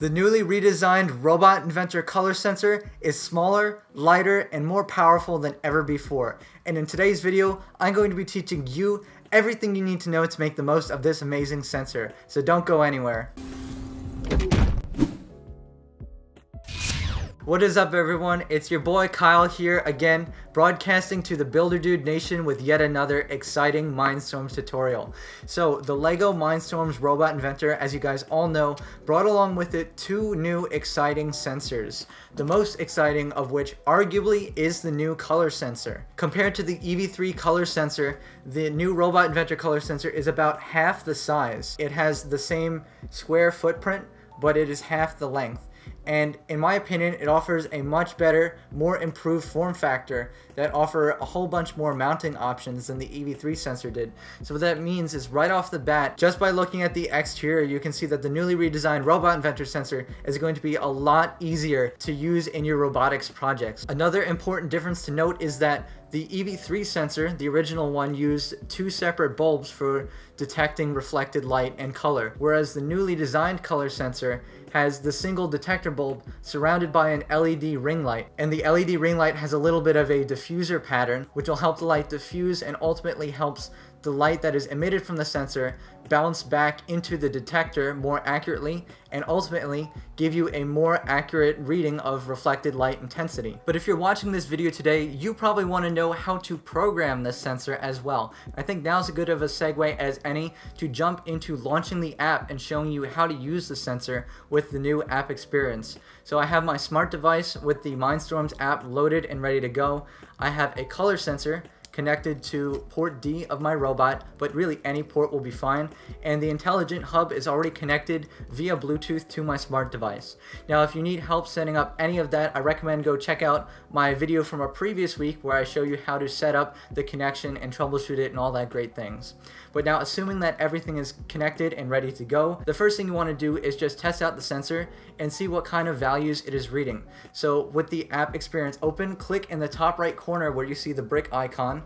The newly redesigned Robot Inventor color sensor is smaller, lighter, and more powerful than ever before. And in today's video, I'm going to be teaching you everything you need to know to make the most of this amazing sensor. So don't go anywhere. What is up everyone? It's your boy Kyle here again, broadcasting to the Builder Dude Nation with yet another exciting Mindstorms tutorial. So the LEGO Mindstorms Robot Inventor, as you guys all know, brought along with it two new exciting sensors. The most exciting of which arguably is the new color sensor. Compared to the EV3 color sensor, the new Robot Inventor color sensor is about half the size. It has the same square footprint, but it is half the length and in my opinion it offers a much better more improved form factor that offer a whole bunch more mounting options than the EV3 sensor did. So what that means is right off the bat just by looking at the exterior you can see that the newly redesigned robot inventor sensor is going to be a lot easier to use in your robotics projects. Another important difference to note is that the EV3 sensor, the original one, used two separate bulbs for detecting reflected light and color, whereas the newly designed color sensor has the single detector bulb surrounded by an LED ring light. And the LED ring light has a little bit of a diffuser pattern, which will help the light diffuse and ultimately helps the light that is emitted from the sensor bounce back into the detector more accurately and ultimately give you a more accurate reading of reflected light intensity. But if you're watching this video today, you probably want to know how to program this sensor as well. I think now's as good of a segue as any to jump into launching the app and showing you how to use the sensor with the new app experience. So I have my smart device with the Mindstorms app loaded and ready to go. I have a color sensor connected to port D of my robot, but really any port will be fine. And the intelligent hub is already connected via Bluetooth to my smart device. Now, if you need help setting up any of that, I recommend go check out my video from a previous week where I show you how to set up the connection and troubleshoot it and all that great things. But now, assuming that everything is connected and ready to go, the first thing you want to do is just test out the sensor and see what kind of values it is reading. So with the app experience open, click in the top right corner where you see the brick icon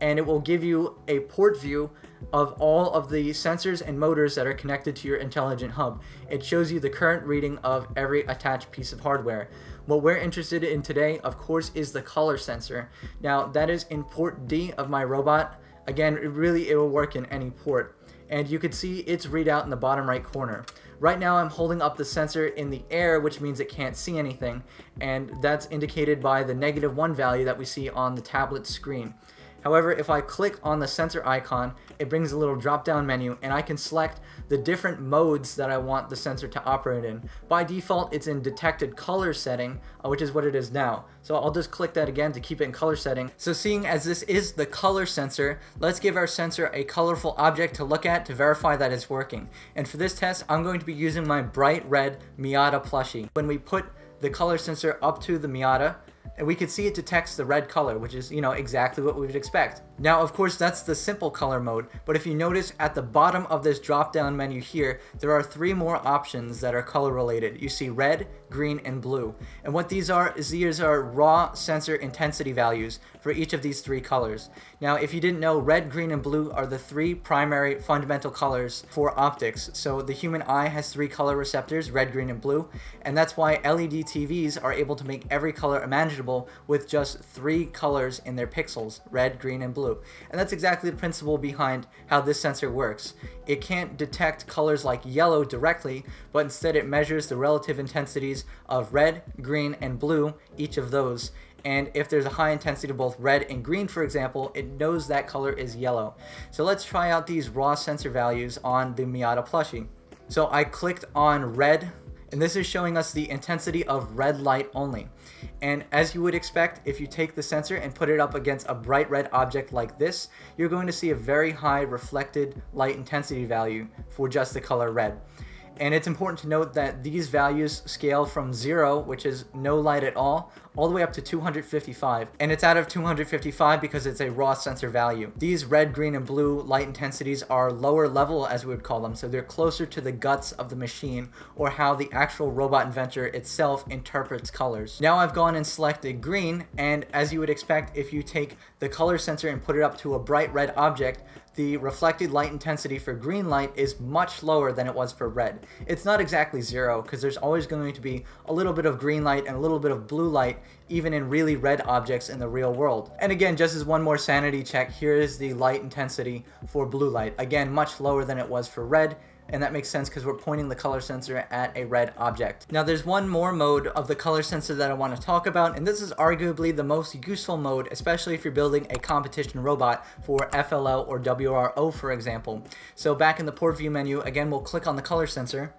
and it will give you a port view of all of the sensors and motors that are connected to your intelligent hub. It shows you the current reading of every attached piece of hardware. What we're interested in today, of course, is the color sensor. Now, that is in port D of my robot. Again, it really, it will work in any port. And you can see its readout in the bottom right corner. Right now I'm holding up the sensor in the air, which means it can't see anything, and that's indicated by the negative 1 value that we see on the tablet screen. However, if I click on the sensor icon, it brings a little drop down menu and I can select the different modes that I want the sensor to operate in. By default, it's in detected color setting, uh, which is what it is now. So I'll just click that again to keep it in color setting. So seeing as this is the color sensor, let's give our sensor a colorful object to look at to verify that it's working. And for this test, I'm going to be using my bright red Miata plushie. When we put the color sensor up to the Miata, and we can see it detects the red color, which is, you know, exactly what we would expect. Now, of course, that's the simple color mode, but if you notice at the bottom of this drop-down menu here, there are three more options that are color related. You see red, green, and blue. And what these are is these are raw sensor intensity values for each of these three colors. Now, if you didn't know, red, green, and blue are the three primary fundamental colors for optics. So the human eye has three color receptors, red, green, and blue, and that's why LED TVs are able to make every color imaginable with just three colors in their pixels, red, green, and blue. And that's exactly the principle behind how this sensor works. It can't detect colors like yellow directly, but instead it measures the relative intensities of red, green, and blue, each of those. And if there's a high intensity to both red and green, for example, it knows that color is yellow. So let's try out these raw sensor values on the Miata plushie. So I clicked on red and this is showing us the intensity of red light only. And as you would expect, if you take the sensor and put it up against a bright red object like this, you're going to see a very high reflected light intensity value for just the color red. And it's important to note that these values scale from zero, which is no light at all, all the way up to 255. And it's out of 255 because it's a raw sensor value. These red, green, and blue light intensities are lower level, as we would call them, so they're closer to the guts of the machine or how the actual robot inventor itself interprets colors. Now I've gone and selected green, and as you would expect, if you take the color sensor and put it up to a bright red object, the reflected light intensity for green light is much lower than it was for red. It's not exactly zero because there's always going to be a little bit of green light and a little bit of blue light even in really red objects in the real world. And again, just as one more sanity check, here is the light intensity for blue light. Again, much lower than it was for red and that makes sense because we're pointing the color sensor at a red object. Now there's one more mode of the color sensor that I want to talk about, and this is arguably the most useful mode, especially if you're building a competition robot for FLL or WRO for example. So back in the port view menu, again we'll click on the color sensor,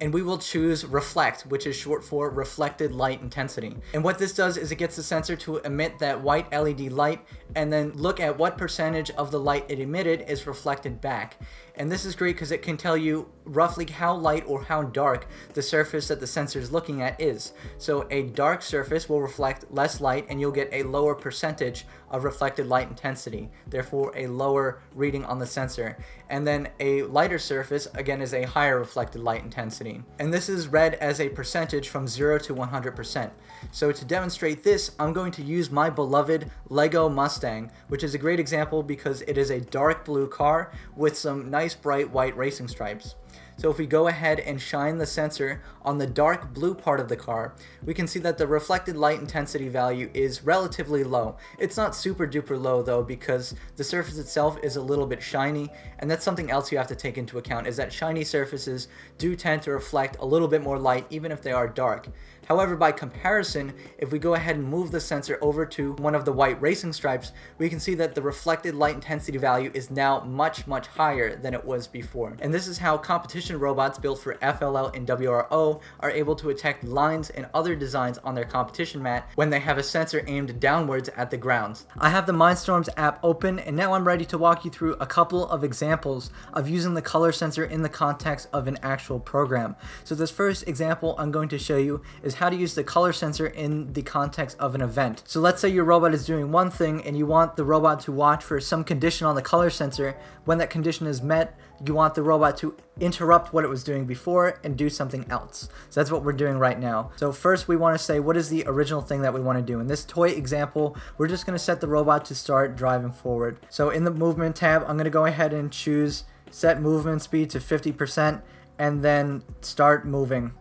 and we will choose reflect, which is short for reflected light intensity. And what this does is it gets the sensor to emit that white LED light and then look at what percentage of the light it emitted is reflected back. And this is great because it can tell you roughly how light or how dark the surface that the sensor is looking at is. So a dark surface will reflect less light and you'll get a lower percentage of reflected light intensity, therefore a lower reading on the sensor. And then a lighter surface, again, is a higher reflected light intensity. And this is read as a percentage from 0 to 100%. So to demonstrate this, I'm going to use my beloved Lego Mustang, which is a great example because it is a dark blue car with some nice bright white racing stripes. So if we go ahead and shine the sensor on the dark blue part of the car, we can see that the reflected light intensity value is relatively low. It's not super duper low though because the surface itself is a little bit shiny and that's something else you have to take into account is that shiny surfaces do tend to reflect a little bit more light even if they are dark. However, by comparison, if we go ahead and move the sensor over to one of the white racing stripes, we can see that the reflected light intensity value is now much, much higher than it was before. And this is how competition robots built for FLL and WRO are able to detect lines and other designs on their competition mat when they have a sensor aimed downwards at the ground. I have the Mindstorms app open and now I'm ready to walk you through a couple of examples of using the color sensor in the context of an actual program. So this first example I'm going to show you is how to use the color sensor in the context of an event. So let's say your robot is doing one thing and you want the robot to watch for some condition on the color sensor. When that condition is met, you want the robot to interrupt what it was doing before and do something else. So that's what we're doing right now. So first we want to say what is the original thing that we want to do. In this toy example, we're just going to set the robot to start driving forward. So in the movement tab, I'm going to go ahead and choose set movement speed to 50% and then start moving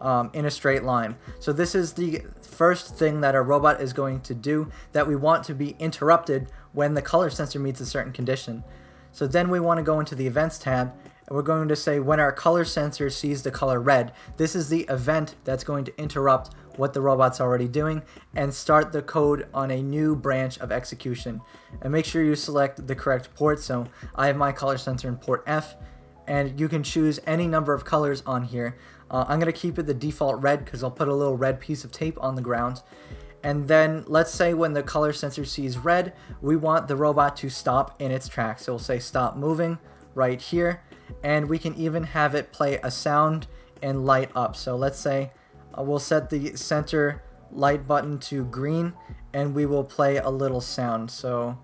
um, in a straight line. So this is the first thing that our robot is going to do that we want to be interrupted when the color sensor meets a certain condition. So then we want to go into the events tab and we're going to say when our color sensor sees the color red, this is the event that's going to interrupt what the robot's already doing and start the code on a new branch of execution. And make sure you select the correct port. So I have my color sensor in port F and you can choose any number of colors on here. Uh, I'm going to keep it the default red because I'll put a little red piece of tape on the ground. And then let's say when the color sensor sees red, we want the robot to stop in its tracks. So we'll say stop moving right here. And we can even have it play a sound and light up. So let's say uh, we'll set the center light button to green and we will play a little sound. So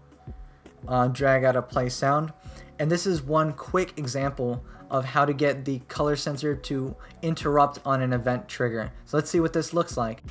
uh, drag out a play sound. And this is one quick example of how to get the color sensor to interrupt on an event trigger. So let's see what this looks like.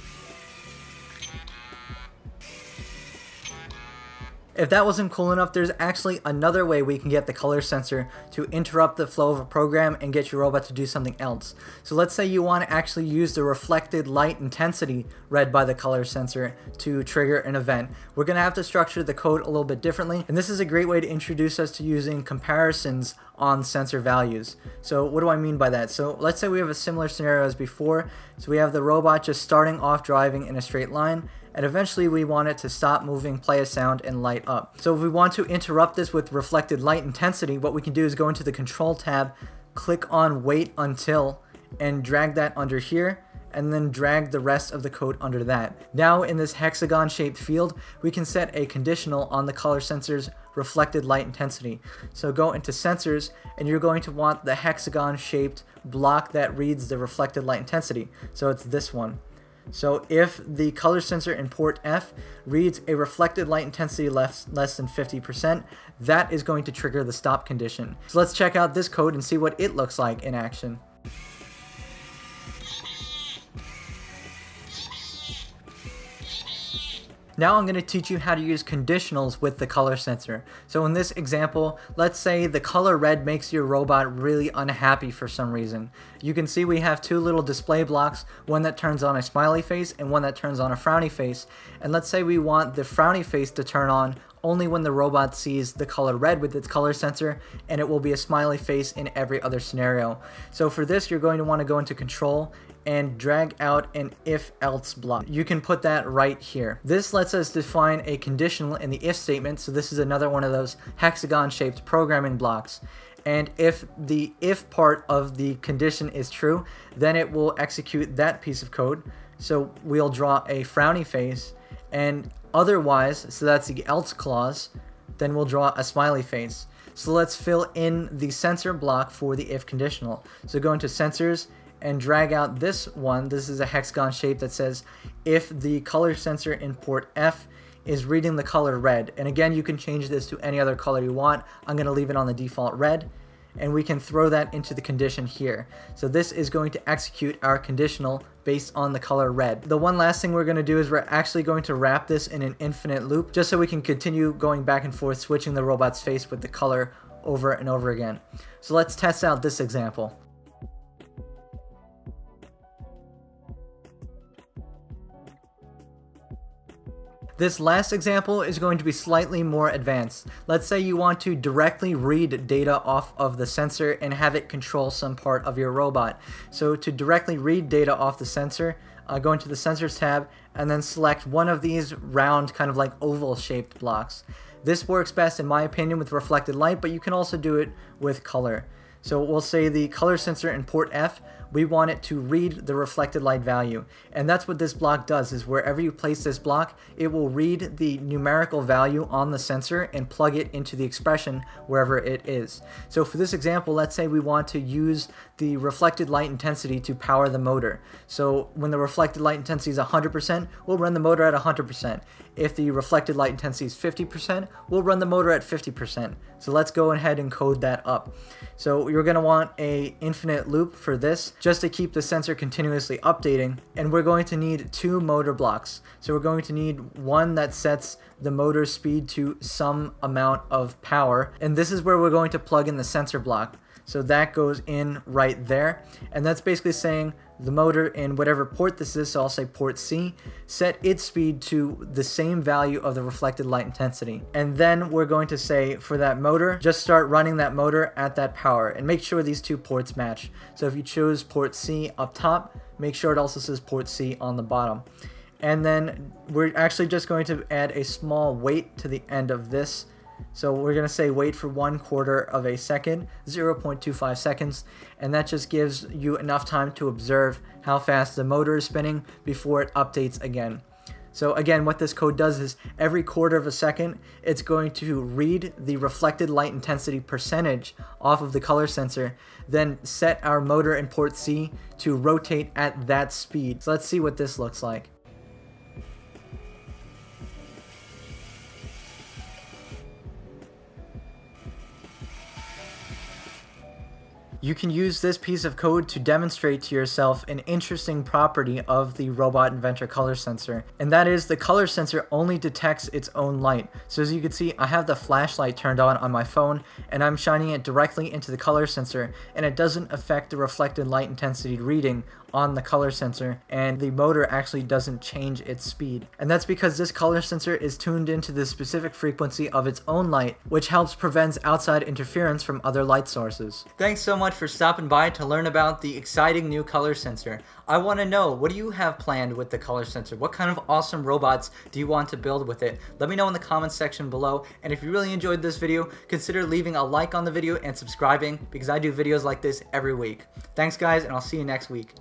If that wasn't cool enough, there's actually another way we can get the color sensor to interrupt the flow of a program and get your robot to do something else. So let's say you want to actually use the reflected light intensity read by the color sensor to trigger an event. We're going to have to structure the code a little bit differently, and this is a great way to introduce us to using comparisons on sensor values. So what do I mean by that? So let's say we have a similar scenario as before. So we have the robot just starting off driving in a straight line, and eventually we want it to stop moving, play a sound, and light up. So if we want to interrupt this with reflected light intensity, what we can do is go into the control tab, click on wait until, and drag that under here, and then drag the rest of the code under that. Now in this hexagon shaped field, we can set a conditional on the color sensor's reflected light intensity. So go into sensors and you're going to want the hexagon shaped block that reads the reflected light intensity. So it's this one. So if the color sensor in port F reads a reflected light intensity less, less than 50%, that is going to trigger the stop condition. So let's check out this code and see what it looks like in action. Now I'm going to teach you how to use conditionals with the color sensor. So in this example, let's say the color red makes your robot really unhappy for some reason. You can see we have two little display blocks, one that turns on a smiley face and one that turns on a frowny face. And let's say we want the frowny face to turn on only when the robot sees the color red with its color sensor and it will be a smiley face in every other scenario. So for this you're going to want to go into control and drag out an if else block. You can put that right here. This lets us define a conditional in the if statement. So this is another one of those hexagon shaped programming blocks. And if the if part of the condition is true, then it will execute that piece of code. So we'll draw a frowny face and otherwise, so that's the else clause, then we'll draw a smiley face. So let's fill in the sensor block for the if conditional. So go into sensors and drag out this one. This is a hexagon shape that says if the color sensor in port F is reading the color red. And again, you can change this to any other color you want. I'm going to leave it on the default red. And we can throw that into the condition here. So this is going to execute our conditional based on the color red. The one last thing we're going to do is we're actually going to wrap this in an infinite loop just so we can continue going back and forth switching the robot's face with the color over and over again. So let's test out this example. This last example is going to be slightly more advanced. Let's say you want to directly read data off of the sensor and have it control some part of your robot. So to directly read data off the sensor, uh, go into the Sensors tab and then select one of these round kind of like oval shaped blocks. This works best in my opinion with reflected light, but you can also do it with color. So we'll say the color sensor in port F we want it to read the reflected light value. And that's what this block does, is wherever you place this block, it will read the numerical value on the sensor and plug it into the expression wherever it is. So for this example, let's say we want to use the reflected light intensity to power the motor. So when the reflected light intensity is 100%, we'll run the motor at 100%. If the reflected light intensity is 50%, we'll run the motor at 50%. So let's go ahead and code that up. So you're going to want a infinite loop for this just to keep the sensor continuously updating. And we're going to need two motor blocks. So we're going to need one that sets the motor speed to some amount of power. And this is where we're going to plug in the sensor block. So that goes in right there. And that's basically saying the motor in whatever port this is, so I'll say port C, set its speed to the same value of the reflected light intensity. And then we're going to say for that motor, just start running that motor at that power and make sure these two ports match. So if you choose port C up top, make sure it also says port C on the bottom. And then we're actually just going to add a small wait to the end of this so we're going to say wait for one quarter of a second, 0.25 seconds, and that just gives you enough time to observe how fast the motor is spinning before it updates again. So again, what this code does is every quarter of a second, it's going to read the reflected light intensity percentage off of the color sensor, then set our motor in port C to rotate at that speed. So let's see what this looks like. You can use this piece of code to demonstrate to yourself an interesting property of the Robot Inventor color sensor, and that is the color sensor only detects its own light. So as you can see, I have the flashlight turned on on my phone, and I'm shining it directly into the color sensor, and it doesn't affect the reflected light intensity reading on the color sensor and the motor actually doesn't change its speed. And that's because this color sensor is tuned into the specific frequency of its own light, which helps prevents outside interference from other light sources. Thanks so much for stopping by to learn about the exciting new color sensor. I want to know, what do you have planned with the color sensor? What kind of awesome robots do you want to build with it? Let me know in the comments section below. And if you really enjoyed this video, consider leaving a like on the video and subscribing because I do videos like this every week. Thanks guys, and I'll see you next week.